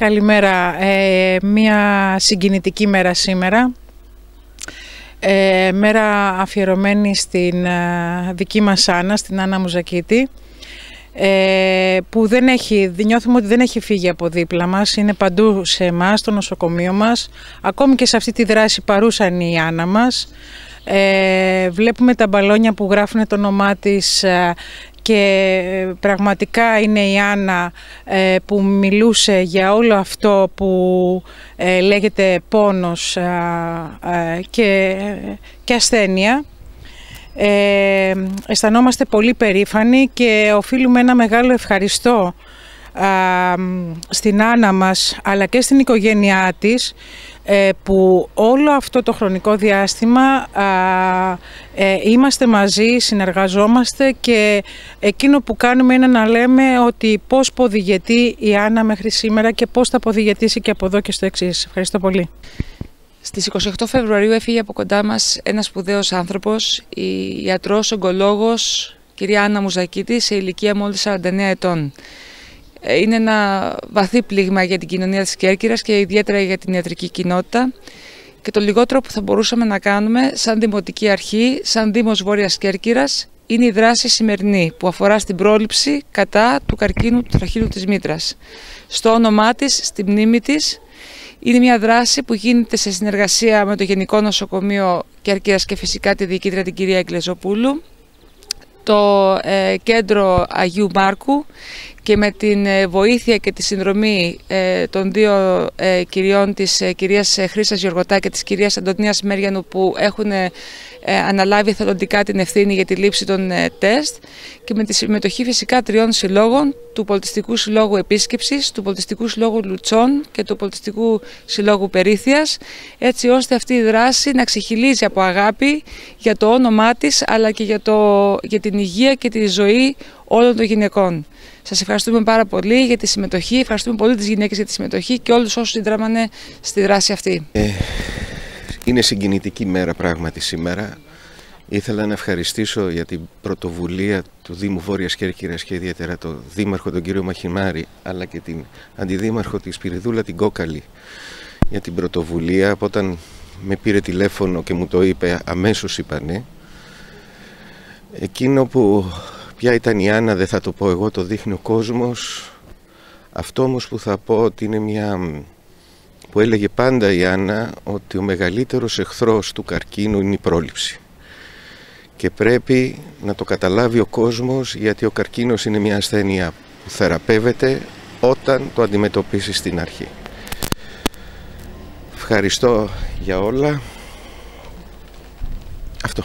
Καλημέρα. Ε, μια συγκινητική μέρα σήμερα. Ε, μέρα αφιερωμένη στην ε, δική μας Άννα, στην Άννα Μουζακίτη, ε, που δεν έχει, νιώθουμε ότι δεν έχει φύγει από δίπλα μας, είναι παντού σε εμάς, στο νοσοκομείο μας. Ακόμη και σε αυτή τη δράση παρούσα είναι η Άννα μας. Ε, βλέπουμε τα μπαλόνια που γράφουν το όνομά της και πραγματικά είναι η Άννα ε, που μιλούσε για όλο αυτό που ε, λέγεται πόνος ε, και, και ασθένεια. Ε, αισθανόμαστε πολύ περήφανοι και οφείλουμε ένα μεγάλο ευχαριστώ στην Άννα μας αλλά και στην οικογένειά της ε, που όλο αυτό το χρονικό διάστημα ε, είμαστε μαζί, συνεργαζόμαστε και εκείνο που κάνουμε είναι να λέμε ότι πώς ποδηγετεί η Άννα μέχρι σήμερα και πώς θα ποδηγετήσει και από εδώ και στο εξής. Ευχαριστώ πολύ. Στις 28 Φεβρουαρίου έφυγε από κοντά μας ένας σπουδαίος άνθρωπος, η ιατρός ογκολόγος κυρία Άννα Μουζακίτη σε ηλικία μόλις 49 ετών. Ε, είναι ένα βαθύ πλήγμα για την κοινωνία της Κέρκυρας και ιδιαίτερα για την ιατρική κοινότητα και το λιγότερο που θα μπορούσαμε να κάνουμε σαν Δημοτική Αρχή, σαν Δήμος Βόρειας Κέρκυρας είναι η δράση σημερινή που αφορά στην πρόληψη κατά του καρκίνου του τραχύλου της μήτρας. Στο όνομά της, στη μνήμη της, είναι μια δράση που γίνεται σε συνεργασία με το Γενικό Νοσοκομείο Κέρκυρας και φυσικά τη διοικήτρια την κυρία Εγκλεζοπούλου, το ε, κέντρο Αγίου Μάρκου και με την ε, βοήθεια και τη συνδρομή ε, των δύο ε, κυριών της κυρίας Χρύσας Γιωργοτά και της κυρίας Αντωνίας Μέριανου που έχουν αναλάβει θελοντικά την ευθύνη για τη λήψη των τεστ και με τη συμμετοχή φυσικά τριών συλλόγων του Πολιτιστικού Συλλόγου Επίσκεψης, του Πολιτιστικού Συλλόγου Λουτσών και του Πολιτιστικού Συλλόγου Περίθειας έτσι ώστε αυτή η δράση να ξεχυλίζει από αγάπη για το όνομά της αλλά και για, το, για την υγεία και τη ζωή όλων των γυναικών. Σας ευχαριστούμε πάρα πολύ για τη συμμετοχή, ευχαριστούμε πολύ τις γυναίκες για τη συμμετοχή και όλους όσους συνδράμανε στη δράση αυτή. Ε, είναι συγκινητική μέρα πράγματι σήμερα. Ήθελα να ευχαριστήσω για την πρωτοβουλία του Δήμου Βόρειας Κέρκυρας και ιδιαίτερα τον Δήμαρχο τον κύριο Μαχημάρη αλλά και την Αντιδήμαρχο της Πυριδούλα την Κόκαλη για την πρωτοβουλία. Όταν με πήρε τηλέφωνο και μου το είπε αμέσως είπανε εκείνο που Ποια ήταν η Άννα δεν θα το πω εγώ, το δείχνει ο κόσμος. Αυτό όμως που θα πω ότι είναι μια που έλεγε πάντα η Άννα ότι ο μεγαλύτερος εχθρός του καρκίνου είναι η πρόληψη. Και πρέπει να το καταλάβει ο κόσμος γιατί ο καρκίνος είναι μια ασθένεια που θεραπεύεται όταν το αντιμετωπίσεις στην αρχή. Ευχαριστώ για όλα. Αυτό.